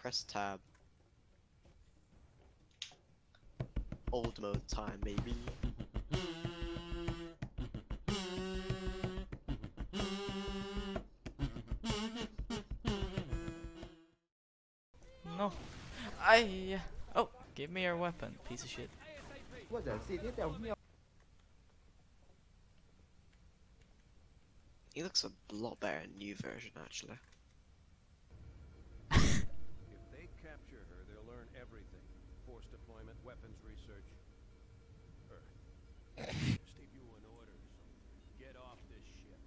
Press tab. Old mode time, maybe. No. I. Oh, give me your weapon, piece of shit. He looks a lot better in new version, actually. Everything. Force deployment, weapons research. Earth. Just you an order, get off this ship.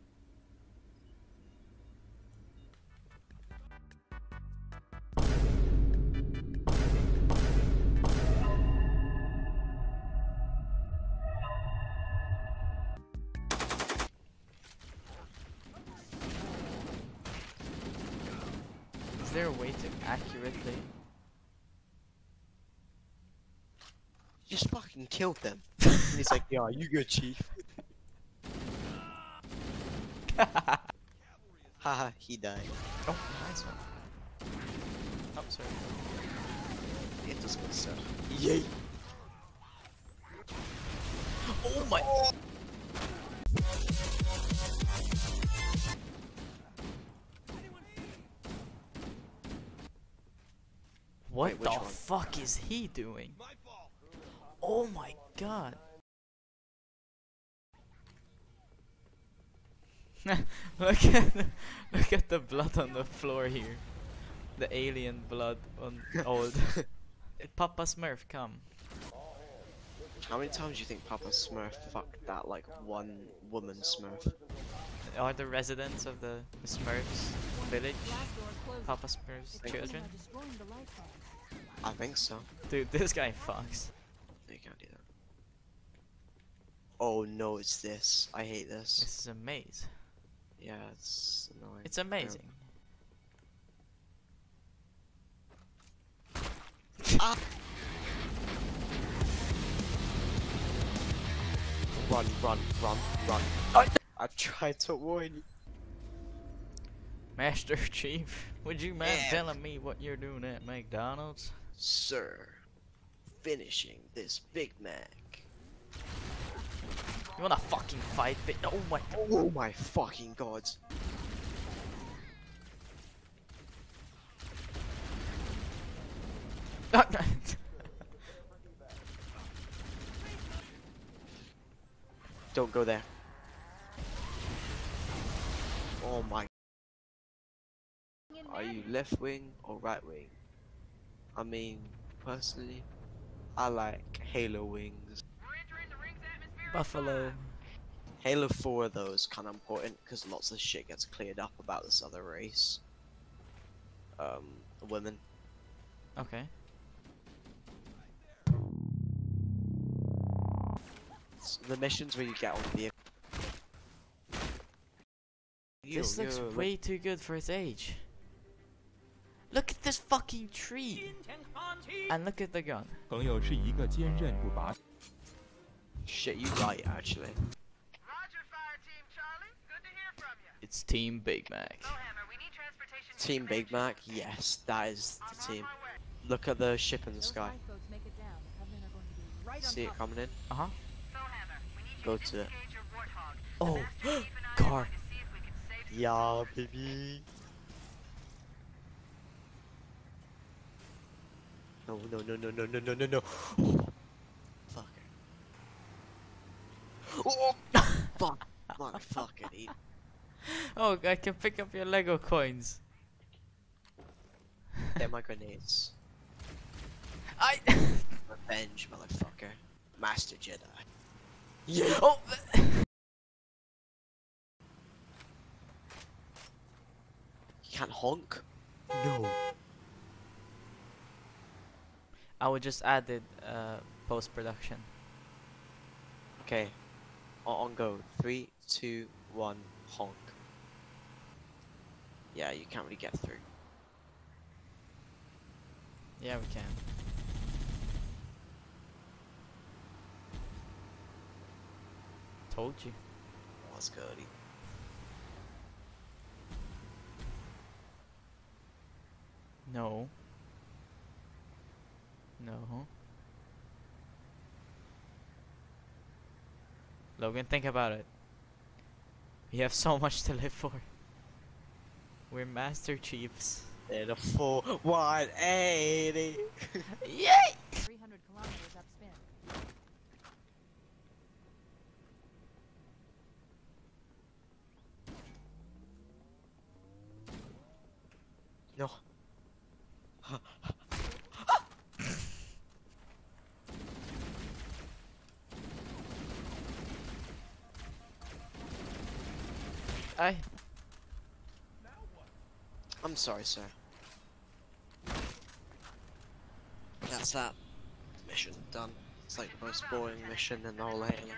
Is there a way to accurately? Just fucking killed them. and he's like, yeah, you good, chief. Haha, he died. Oh, nice one. Oh, sorry. It does good stuff. Yay! Oh my! What Wait, the fuck is he doing? Oh my god. look at the, look at the blood on the floor here. The alien blood on old. Papa Smurf, come. How many times do you think Papa Smurf fucked that, like, one woman Smurf? Are the residents of the Smurfs village Papa Smurf's children? I think so. Dude, this guy fucks. You can't do that. Oh no, it's this. I hate this. This is a maze. Yeah, it's annoying. It's amazing. Ah! Run, run, run, run. I- I tried to warn you. Master Chief, would you mind Yeah. telling me what you're doing at McDonald's? Sir, finishing this Big Mac. You wanna fucking fight, bit? Oh my. Oh my fucking god. Don't go there. Oh my. Are you left wing or right wing? I mean, personally, I like Halo wings. Buffalo. Halo 4 though is kind of important because lots of shit gets cleared up about this other race. Um, women. Okay. It's the missions where you get on the. This looks way too good for its age. Look at this fucking tree! And look at the gun. Shit, you right actually. Roger, fire team Charlie. Good to hear from you. It's Team Big Mac. Foehammer, we need transportation. Team Big Convention. Mac, yes, that is I'm the team. Look at the ship in the Those sky. make it down. The are going to be right See it coming in? Uh huh. Foehammer, we need you Go to to it. disengage your Warthog. Oh, The Master Chief and I are car. going to see if we can save some Yeah, baby. No, no, no, no, no, no, no, no, no. Fuck. Oh, fuck, motherfucker, he Oh, I can pick up your Lego coins. They're my grenades. I. Revenge, motherfucker. Master Jedi. Yeah. oh. You can't honk? No. I would just added uh, post production. Okay. On, on go. Three, two, one, honk. Yeah, you can't really get through. Yeah, we can. Told you. Oh, What's good? No. No. Logan, think about it. We have so much to live for. We're Master Chiefs. They're the full 180. Yay! 300 kilometers upspin. No. I. I'm sorry, sir. That's that mission done. It's like the most boring mission in the whole Halo.